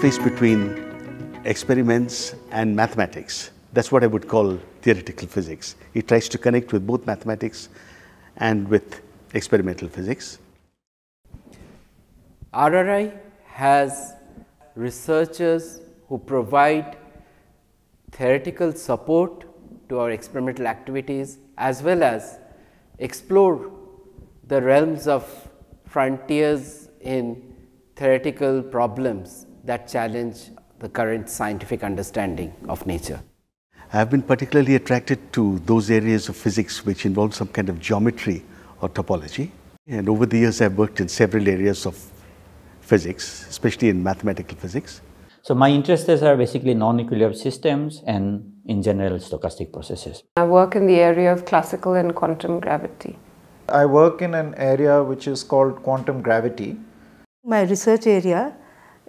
interface between experiments and mathematics. That's what I would call theoretical physics. It tries to connect with both mathematics and with experimental physics. RRI has researchers who provide theoretical support to our experimental activities as well as explore the realms of frontiers in theoretical problems that challenge the current scientific understanding of nature. I have been particularly attracted to those areas of physics which involve some kind of geometry or topology. And over the years, I've worked in several areas of physics, especially in mathematical physics. So my interests are basically non-equilibrium systems and in general stochastic processes. I work in the area of classical and quantum gravity. I work in an area which is called quantum gravity. My research area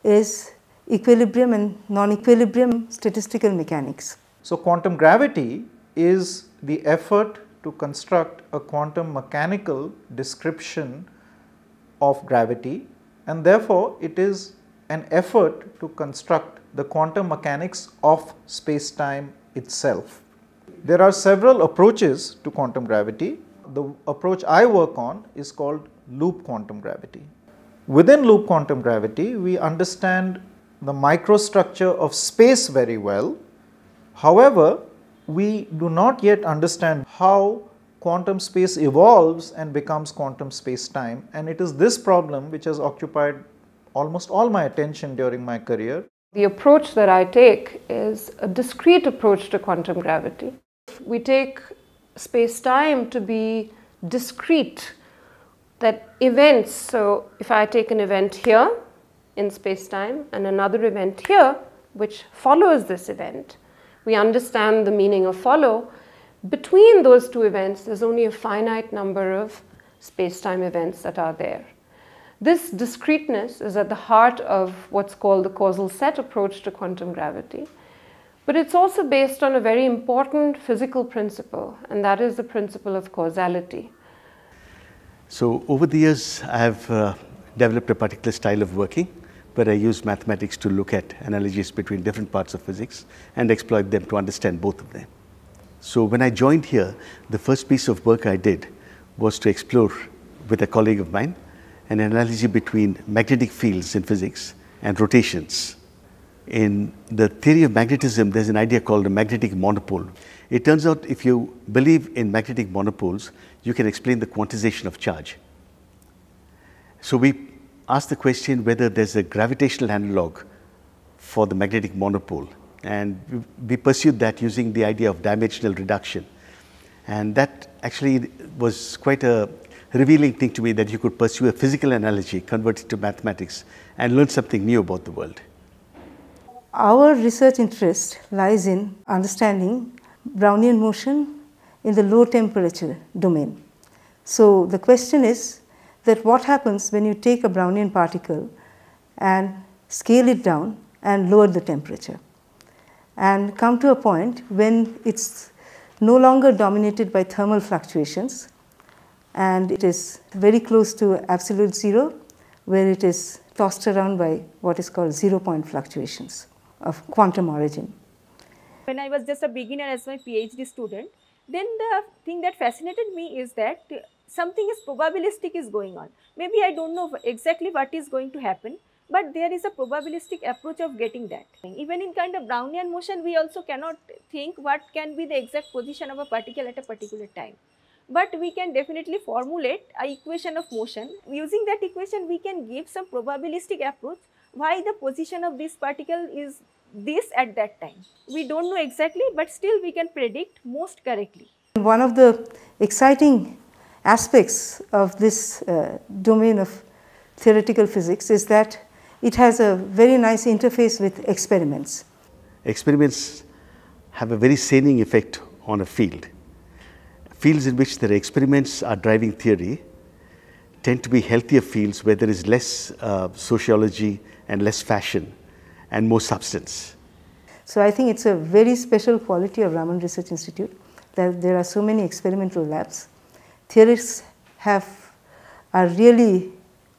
is equilibrium and non-equilibrium statistical mechanics. So quantum gravity is the effort to construct a quantum mechanical description of gravity and therefore it is an effort to construct the quantum mechanics of space-time itself. There are several approaches to quantum gravity. The approach I work on is called loop quantum gravity. Within loop quantum gravity, we understand the microstructure of space very well. However, we do not yet understand how quantum space evolves and becomes quantum space-time and it is this problem which has occupied almost all my attention during my career. The approach that I take is a discrete approach to quantum gravity. We take space-time to be discrete, that events, so if I take an event here in space-time and another event here which follows this event, we understand the meaning of follow. Between those two events, there's only a finite number of space-time events that are there. This discreteness is at the heart of what's called the causal set approach to quantum gravity. But it's also based on a very important physical principle, and that is the principle of causality. So over the years, I have uh, developed a particular style of working where I use mathematics to look at analogies between different parts of physics and exploit them to understand both of them. So when I joined here, the first piece of work I did was to explore with a colleague of mine an analogy between magnetic fields in physics and rotations. In the theory of magnetism, there's an idea called a magnetic monopole. It turns out if you believe in magnetic monopoles, you can explain the quantization of charge. So we asked the question whether there's a gravitational analog for the magnetic monopole. And we pursued that using the idea of dimensional reduction. And that actually was quite a revealing thing to me that you could pursue a physical analogy, convert it to mathematics, and learn something new about the world. Our research interest lies in understanding Brownian motion in the low temperature domain. So the question is that what happens when you take a Brownian particle and scale it down and lower the temperature and come to a point when it's no longer dominated by thermal fluctuations and it is very close to absolute zero where it is tossed around by what is called zero point fluctuations of quantum origin. When I was just a beginner as my PhD student, then the thing that fascinated me is that something is probabilistic is going on. Maybe I don't know exactly what is going to happen, but there is a probabilistic approach of getting that. Even in kind of Brownian motion, we also cannot think what can be the exact position of a particle at a particular time but we can definitely formulate a equation of motion. Using that equation, we can give some probabilistic approach why the position of this particle is this at that time. We don't know exactly, but still we can predict most correctly. One of the exciting aspects of this uh, domain of theoretical physics is that it has a very nice interface with experiments. Experiments have a very saning effect on a field fields in which there are experiments are driving theory tend to be healthier fields where there is less uh, sociology and less fashion and more substance. So I think it's a very special quality of Raman Research Institute that there are so many experimental labs. Theorists have are really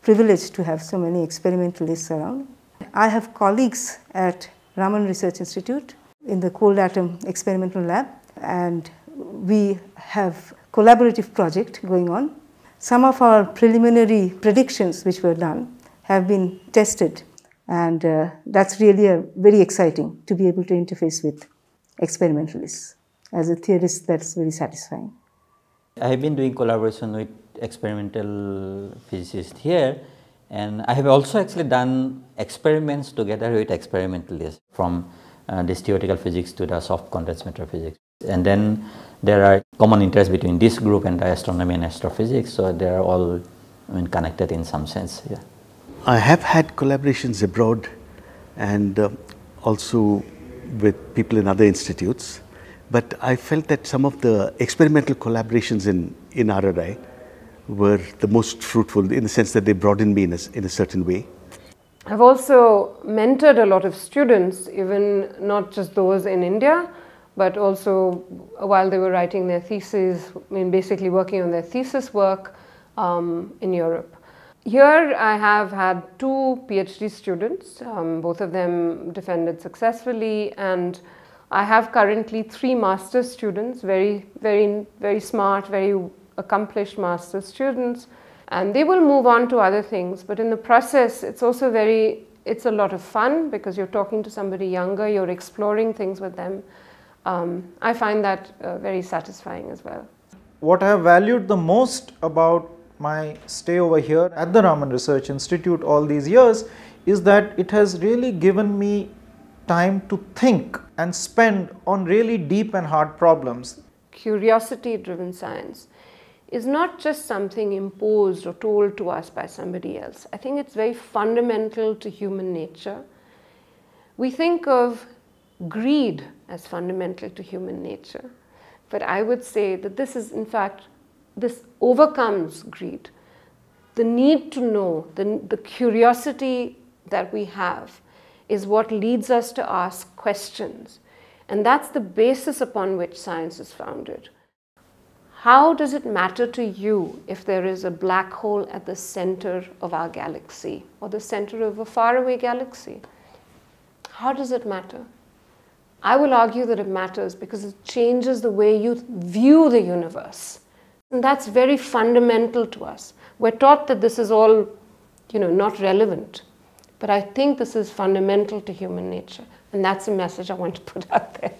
privileged to have so many experimentalists around. I have colleagues at Raman Research Institute in the cold atom experimental lab and we have collaborative project going on. Some of our preliminary predictions which were done have been tested and uh, that's really a very exciting to be able to interface with experimentalists. As a theorist, that's very satisfying. I have been doing collaboration with experimental physicists here and I have also actually done experiments together with experimentalists from uh, this theoretical physics to the soft condensed matter physics. And then there are common interests between this group and astronomy and astrophysics, so they are all I mean, connected in some sense. Yeah. I have had collaborations abroad and uh, also with people in other institutes, but I felt that some of the experimental collaborations in, in RRI were the most fruitful in the sense that they broadened me in a, in a certain way. I've also mentored a lot of students, even not just those in India, but also while they were writing their thesis, I mean, basically working on their thesis work um, in Europe. Here I have had two PhD students, um, both of them defended successfully and I have currently three master's students, very, very, very smart, very accomplished master's students and they will move on to other things but in the process it's also very it's a lot of fun because you're talking to somebody younger, you're exploring things with them. Um, I find that uh, very satisfying as well. What I have valued the most about my stay over here at the Raman Research Institute all these years is that it has really given me time to think and spend on really deep and hard problems. Curiosity driven science is not just something imposed or told to us by somebody else. I think it's very fundamental to human nature. We think of greed as fundamental to human nature, but I would say that this is in fact this overcomes greed. The need to know, the, the curiosity that we have is what leads us to ask questions. And that's the basis upon which science is founded. How does it matter to you if there is a black hole at the center of our galaxy or the center of a faraway galaxy? How does it matter? I will argue that it matters because it changes the way you view the universe. And that's very fundamental to us. We're taught that this is all, you know, not relevant. But I think this is fundamental to human nature. And that's a message I want to put out there.